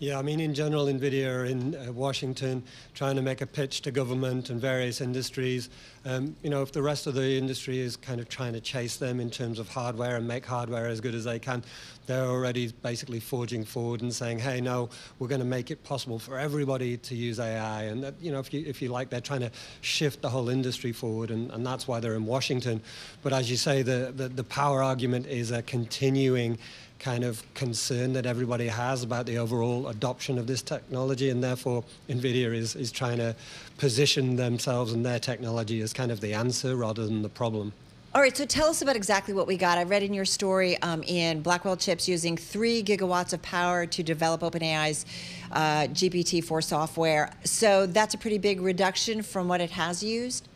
Yeah, I mean, in general, NVIDIA are in uh, Washington trying to make a pitch to government and various industries. Um, you know, if the rest of the industry is kind of trying to chase them in terms of hardware and make hardware as good as they can, they're already basically forging forward and saying, hey, no, we're going to make it possible for everybody to use AI. And, that, you know, if you, if you like, they're trying to shift the whole industry forward, and, and that's why they're in Washington. But as you say, the, the, the power argument is a continuing kind of concern that everybody has about the overall adoption of this technology, and therefore NVIDIA is, is trying to position themselves and their technology as kind of the answer rather than the problem. All right, so tell us about exactly what we got. I read in your story um, in Blackwell chips using three gigawatts of power to develop OpenAI's uh, GPT-4 software. So that's a pretty big reduction from what it has used?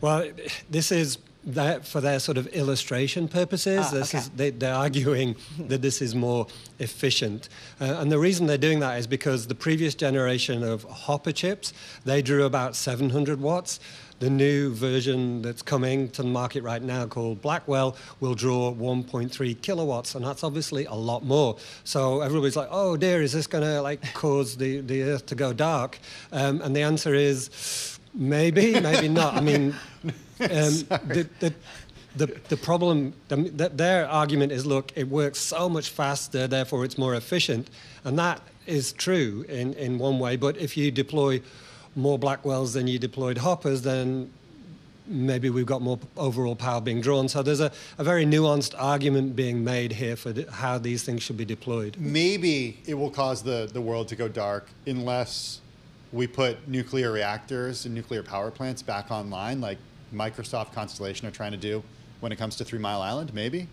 Well, this is that for their sort of illustration purposes. Ah, this okay. is, they, are arguing that this is more efficient. Uh, and the reason they're doing that is because the previous generation of Hopper chips, they drew about 700 watts. The new version that's coming to the market right now called Blackwell will draw 1.3 kilowatts, and that's obviously a lot more. So everybody's like, oh dear, is this going to like cause the, the earth to go dark? Um, and the answer is maybe, maybe not. I mean, Um, the, the, the, the problem, the, their argument is look, it works so much faster, therefore it's more efficient. And that is true in, in one way, but if you deploy more Blackwells than you deployed Hoppers, then maybe we've got more overall power being drawn. So there's a, a very nuanced argument being made here for the, how these things should be deployed. Maybe it will cause the, the world to go dark unless we put nuclear reactors and nuclear power plants back online, like Microsoft Constellation are trying to do when it comes to Three Mile Island, maybe?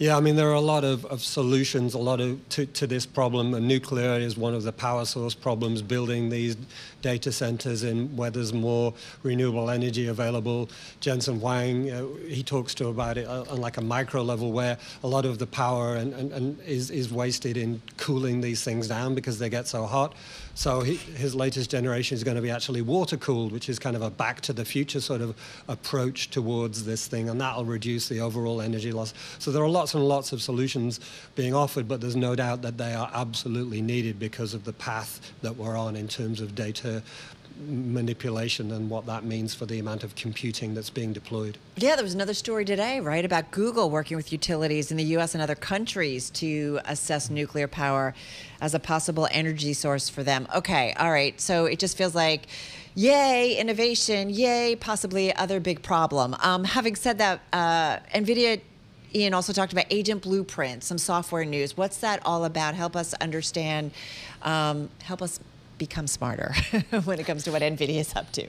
Yeah, I mean, there are a lot of, of solutions, a lot of to, to this problem. And nuclear is one of the power source problems, building these data centers in where there's more renewable energy available. Jensen Huang, uh, he talks to about it on like a micro level where a lot of the power and, and, and is, is wasted in cooling these things down because they get so hot. So he, his latest generation is going to be actually water cooled, which is kind of a back to the future sort of approach towards this thing, and that'll reduce the overall energy loss. So there are lots and lots of solutions being offered, but there's no doubt that they are absolutely needed because of the path that we're on in terms of data manipulation and what that means for the amount of computing that's being deployed. Yeah, there was another story today, right, about Google working with utilities in the US and other countries to assess nuclear power as a possible energy source for them. Okay, all right. So it just feels like yay, innovation, yay, possibly other big problem. Um, having said that, uh, NVIDIA Ian also talked about Agent Blueprint, some software news. What's that all about? Help us understand, um, help us become smarter when it comes to what NVIDIA is up to.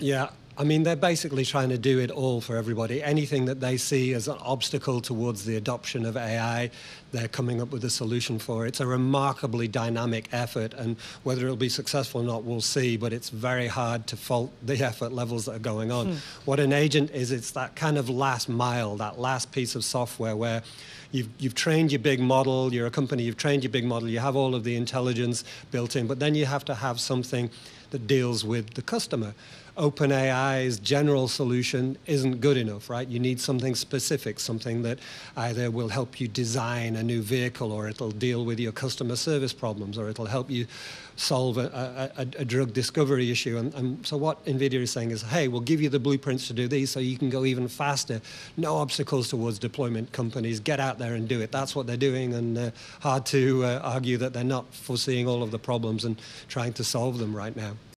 Yeah, I mean, they're basically trying to do it all for everybody. Anything that they see as an obstacle towards the adoption of AI, they're coming up with a solution for. It's a remarkably dynamic effort, and whether it'll be successful or not, we'll see, but it's very hard to fault the effort levels that are going on. Hmm. What an agent is, it's that kind of last mile, that last piece of software where you've, you've trained your big model, you're a company, you've trained your big model, you have all of the intelligence built in, but then you have to have something that deals with the customer. OpenAI's general solution isn't good enough, right? You need something specific, something that either will help you design a new vehicle or it'll deal with your customer service problems or it'll help you solve a, a, a drug discovery issue. And, and, so what NVIDIA is saying is, hey, we'll give you the blueprints to do these so you can go even faster. No obstacles towards deployment companies. Get out there and do it. That's what they're doing and uh, hard to uh, argue that they're not foreseeing all of the problems and trying to solve them right now.